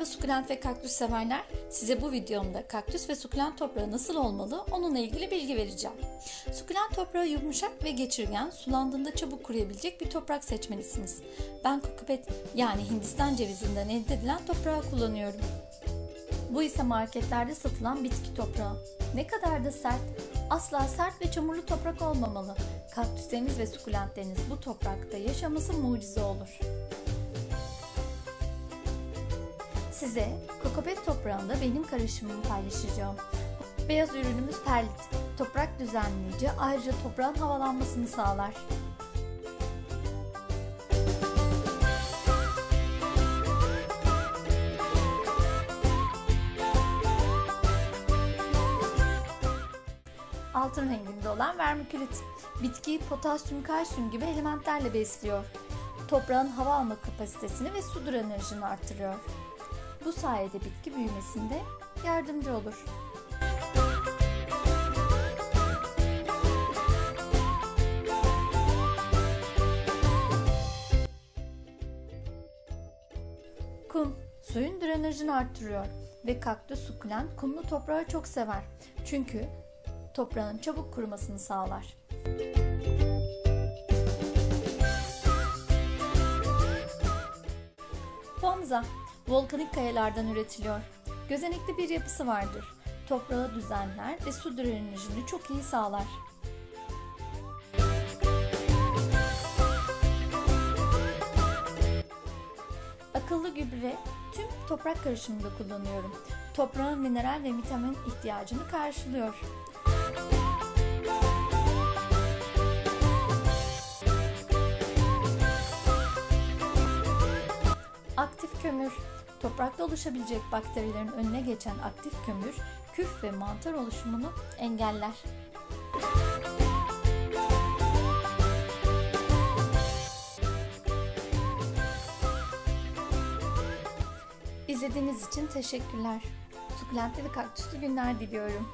Merhaba sukulent ve kaktüs severler. Size bu videomda kaktüs ve sukulent toprağı nasıl olmalı onunla ilgili bilgi vereceğim. Sukulent toprağı yumuşak ve geçirgen, sulandığında çabuk kuruyabilecek bir toprak seçmelisiniz. Ben kukupet yani Hindistan cevizinden elde edilen toprağı kullanıyorum. Bu ise marketlerde satılan bitki toprağı. Ne kadar da sert, asla sert ve çamurlu toprak olmamalı. Kaktüsleriniz ve sukulentleriniz bu toprakta yaşaması mucize olur. Size kokopet toprağında benim karışımımı paylaşacağım. Beyaz ürünümüz perlit. Toprak düzenleyici ayrıca toprağın havalanmasını sağlar. Altın renginde olan vermikülit. Bitkiyi potasyum, kalsiyum gibi elementlerle besliyor. Toprağın hava alma kapasitesini ve su enerjini artırıyor. Bu sayede bitki büyümesinde yardımcı olur. Kum, suyun drenajını artırıyor ve kaktüs sukulent kumlu toprağı çok sever. Çünkü toprağın çabuk kurumasını sağlar. Pomza, volkanik kayalardan üretiliyor. Gözenekli bir yapısı vardır. Toprağı düzenler ve su drenajını çok iyi sağlar. Akıllı gübre tüm toprak karışımında kullanıyorum. Toprağın mineral ve vitamin ihtiyacını karşılıyor. Aktif kömür Toprakta oluşabilecek bakterilerin önüne geçen aktif kömür, küf ve mantar oluşumunu engeller. İzlediğiniz için teşekkürler. Sukulentli ve kaktüslü günler diliyorum.